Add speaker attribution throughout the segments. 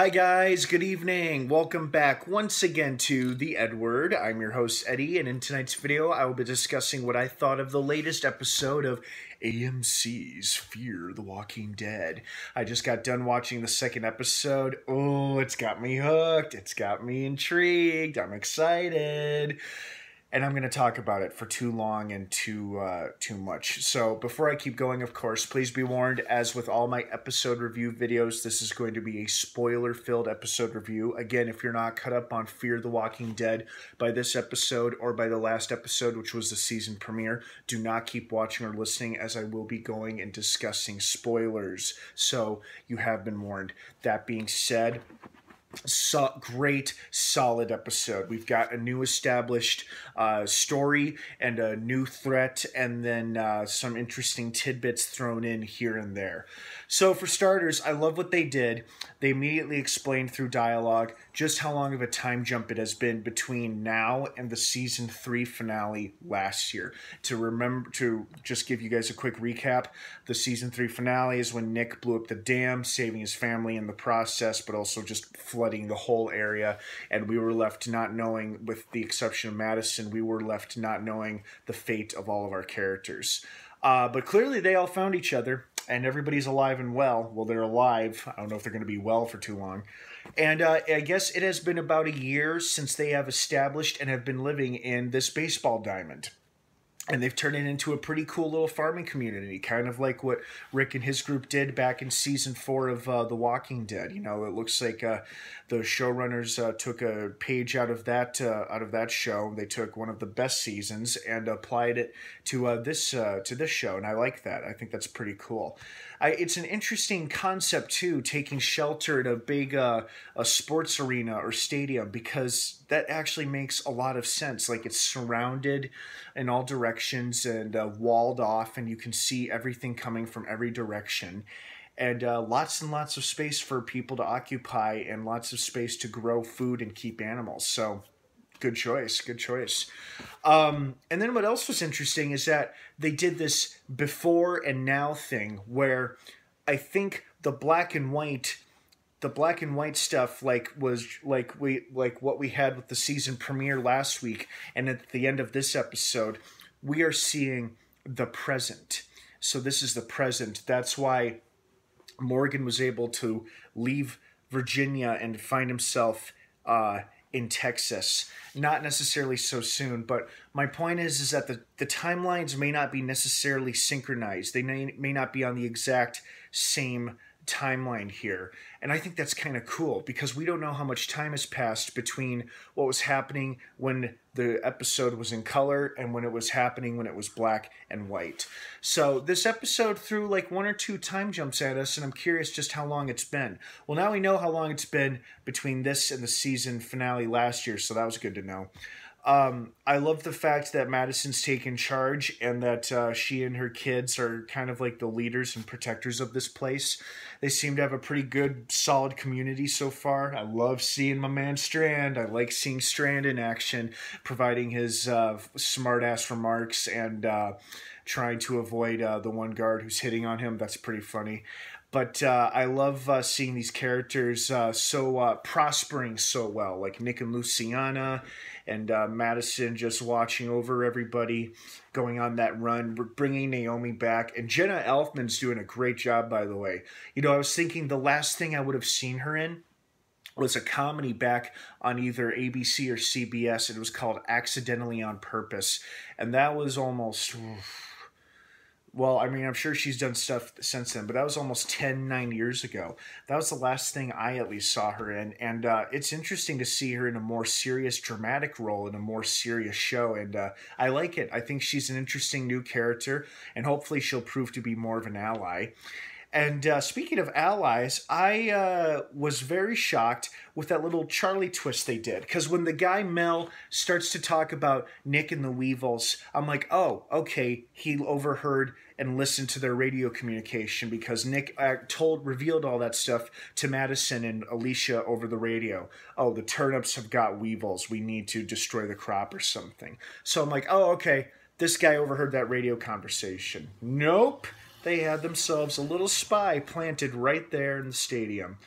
Speaker 1: Hi, guys. Good evening. Welcome back once again to The EdWord. I'm your host, Eddie, and in tonight's video, I will be discussing what I thought of the latest episode of AMC's Fear the Walking Dead. I just got done watching the second episode. Oh, it's got me hooked. It's got me intrigued. I'm excited and I'm going to talk about it for too long and too uh, too much. So before I keep going, of course, please be warned. As with all my episode review videos, this is going to be a spoiler-filled episode review. Again, if you're not caught up on Fear the Walking Dead by this episode or by the last episode, which was the season premiere, do not keep watching or listening, as I will be going and discussing spoilers. So you have been warned. That being said so, great, solid episode. We've got a new established uh, story and a new threat, and then uh, some interesting tidbits thrown in here and there. So, for starters, I love what they did. They immediately explained through dialogue just how long of a time jump it has been between now and the season three finale last year. To remember, to just give you guys a quick recap, the season three finale is when Nick blew up the dam, saving his family in the process, but also just flooding the whole area. And we were left not knowing, with the exception of Madison, we were left not knowing the fate of all of our characters. Uh, but clearly, they all found each other, and everybody's alive and well. Well, they're alive. I don't know if they're going to be well for too long. And uh, I guess it has been about a year since they have established and have been living in this baseball diamond and they've turned it into a pretty cool little farming community, kind of like what Rick and his group did back in season four of uh, The Walking Dead. You know, it looks like uh, the showrunners uh, took a page out of that uh, out of that show. They took one of the best seasons and applied it to uh, this uh, to this show, and I like that. I think that's pretty cool. I, it's an interesting concept too, taking shelter at a big a sports arena or stadium because that actually makes a lot of sense. Like it's surrounded in all directions and uh, walled off, and you can see everything coming from every direction. And uh, lots and lots of space for people to occupy, and lots of space to grow food and keep animals. So, good choice, good choice. Um, and then what else was interesting is that they did this before and now thing where I think the black and white the black and white stuff like was like we like what we had with the season premiere last week and at the end of this episode we are seeing the present. So this is the present. That's why morgan was able to leave virginia and find himself uh, in texas. Not necessarily so soon but my point is is that the, the timelines may not be necessarily synchronized. They may, may not be on the exact same timeline here. And I think that's kind of cool because we don't know how much time has passed between what was happening when the episode was in color and when it was happening when it was black and white. So this episode threw like one or two time jumps at us, and I'm curious just how long it's been. Well, now we know how long it's been between this and the season finale last year, so that was good to know. Um, I love the fact that Madison's taken charge and that uh, she and her kids are kind of like the leaders and protectors of this place. They seem to have a pretty good, solid community so far. I love seeing my man Strand. I like seeing Strand in action, providing his uh, smart ass remarks and uh, trying to avoid uh, the one guard who's hitting on him. That's pretty funny. But uh, I love uh, seeing these characters uh, so uh, prospering so well, like Nick and Luciana, and uh, Madison just watching over everybody, going on that run, bringing Naomi back, and Jenna Elfman's doing a great job, by the way. You know, I was thinking the last thing I would have seen her in was a comedy back on either ABC or CBS. It was called Accidentally on Purpose, and that was almost. Oof, well, I mean, I'm sure she's done stuff since then, but that was almost 10, 9 years ago. That was the last thing I at least saw her in. And uh, it's interesting to see her in a more serious, dramatic role in a more serious show. And uh, I like it. I think she's an interesting new character, and hopefully she'll prove to be more of an ally. And uh, speaking of allies, I uh, was very shocked with that little Charlie twist they did. Because when the guy Mel starts to talk about Nick and the Weevils, I'm like, oh, okay, he overheard and listened to their radio communication because Nick uh, told, revealed all that stuff to Madison and Alicia over the radio. Oh, the turnips have got weevils. We need to destroy the crop or something. So I'm like, oh, okay, this guy overheard that radio conversation. Nope they had themselves a little spy planted right there in the stadium.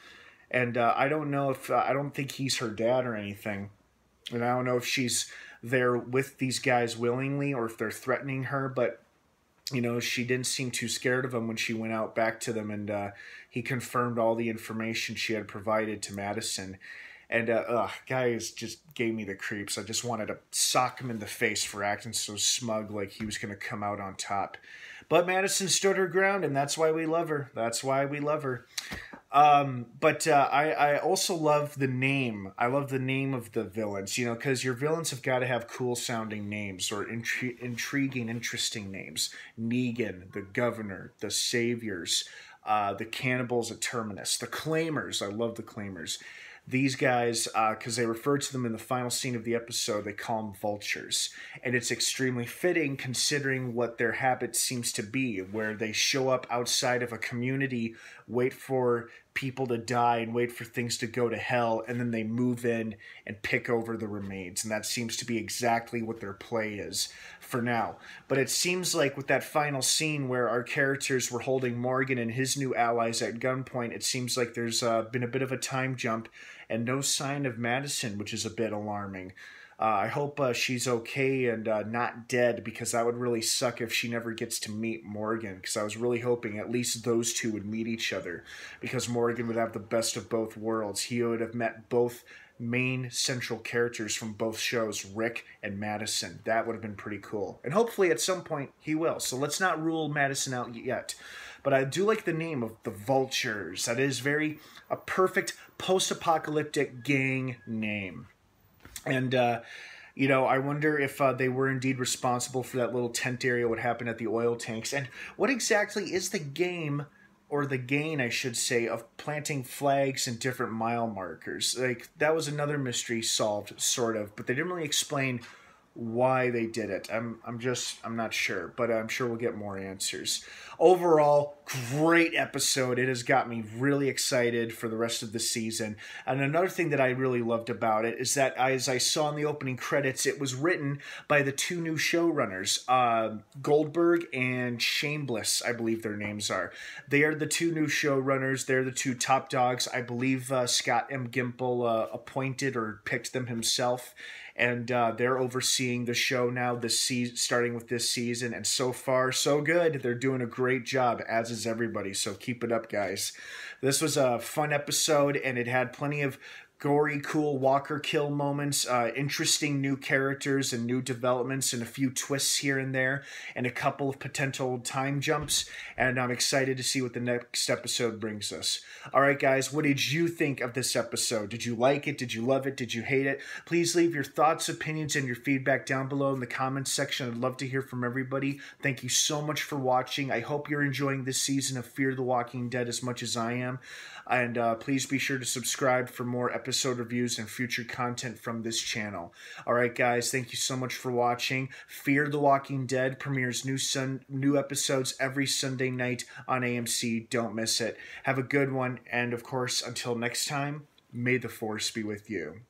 Speaker 1: and uh, I don't know if uh, I don't think he's her dad or anything, and I don't know if she's there with these guys willingly or if they're threatening her, but you know, she didn't seem too scared of him when she went out back to them, and uh, he confirmed all the information she had provided to Madison. And uh, ugh, guys just gave me the creeps. I just wanted to sock him in the face for acting so smug, like he was going to come out on top. But Madison stood her ground, and that's why we love her. That's why we love her. Um, but uh, I, I also love the name. I love the name of the villains, you know, because your villains have got to have cool sounding names or intri- intriguing, interesting names. Negan, the governor, the saviors, uh, the cannibals at Terminus, the claimers. I love the claimers these guys, because uh, they refer to them in the final scene of the episode, they call them vultures. And it's extremely fitting considering what their habit seems to be, where they show up outside of a community, wait for people to die and wait for things to go to hell, and then they move in and pick over the remains. And that seems to be exactly what their play is for now. But it seems like with that final scene where our characters were holding Morgan and his new allies at gunpoint, it seems like there's uh, been a bit of a time jump and no sign of Madison, which is a bit alarming. Uh, I hope uh, she's okay and uh, not dead because that would really suck if she never gets to meet Morgan. Because I was really hoping at least those two would meet each other because Morgan would have the best of both worlds. He would have met both main central characters from both shows, Rick and Madison. That would have been pretty cool. And hopefully at some point he will. So let's not rule Madison out yet. But I do like the name of the Vultures. That is very a perfect post-apocalyptic gang name. And uh, you know, I wonder if uh, they were indeed responsible for that little tent area, what happened at the oil tanks, and what exactly is the game or the gain, I should say, of planting flags and different mile markers. Like that was another mystery solved, sort of, but they didn't really explain why they did it. I'm I'm just I'm not sure, but I'm sure we'll get more answers. Overall, great episode. It has got me really excited for the rest of the season. And another thing that I really loved about it is that as I saw in the opening credits, it was written by the two new showrunners, uh, Goldberg and Chambliss, I believe their names are. They are the two new showrunners. They're the two top dogs. I believe uh, Scott M. Gimple uh, appointed or picked them himself and uh, they're overseeing the show now this season starting with this season and so far so good. They're doing a great job as is everybody so keep it up guys. This was a fun episode and it had plenty of gory, cool Walker kill moments, uh, interesting new characters and new developments, and a few twists here and there, and a couple of potential time jumps. And I'm excited to see what the next episode brings us. All right, guys, what did you think of this episode? Did you like it? Did you love it? Did you hate it? Please leave your thoughts, opinions, and your feedback down below in the comments section. I'd love to hear from everybody. Thank you so much for watching. I hope you're enjoying this season of Fear the Walking Dead as much as I am. And uh, please be sure to subscribe for more episode reviews and future content from this channel. All right, guys, thank you so much for watching. Fear the Walking Dead premieres new sun new episodes every Sunday night on AMC. Don't miss it. Have a good one, and of course, until next time, may the force be with you.